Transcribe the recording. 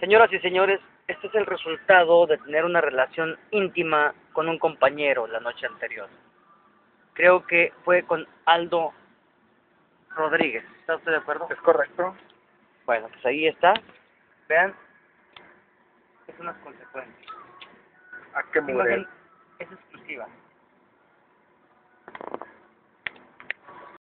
Señoras y señores, este es el resultado de tener una relación íntima con un compañero la noche anterior. Creo que fue con Aldo Rodríguez. ¿Está usted de acuerdo? ¿Es correcto? Bueno, pues ahí está. Vean, es unas consecuencias. ¿A qué Es exclusiva.